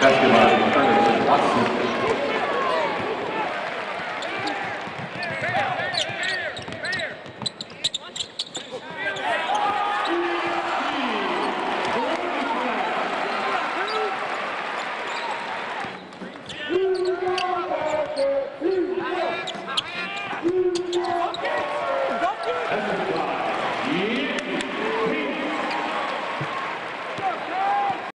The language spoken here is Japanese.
Gracias.